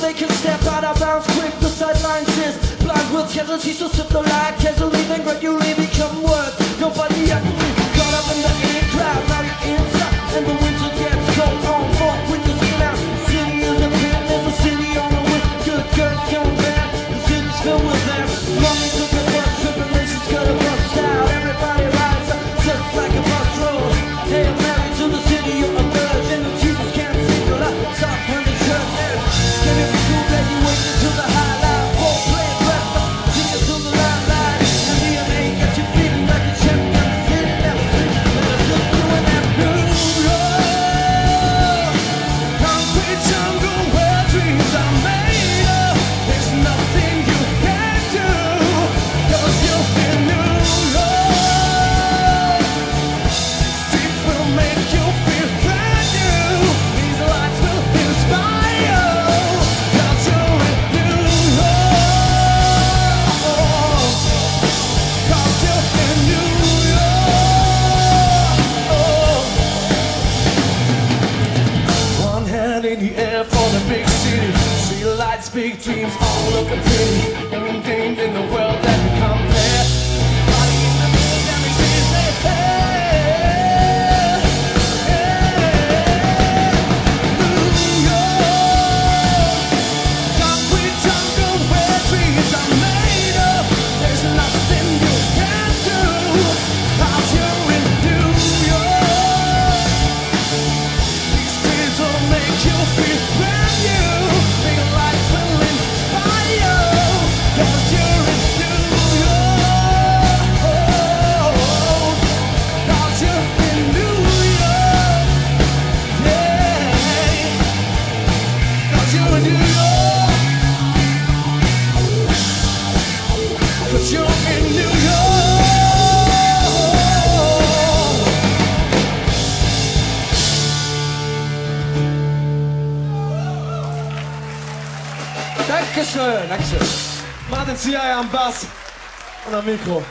they can step out of bounds quick. The sidelines is blind with casualty, so sip the light casually, then gradually become worse. Nobody at me, caught up in the air crowd, now you're inside, and the winter gets cold on fuck with the skin out. City is a pit, there's a city on the wind, good girls going big city. See lights, big dreams, all looking pretty. Everything in the world. Dankeschön, Dankeschön. Martin Zier am Bass und am Mikro.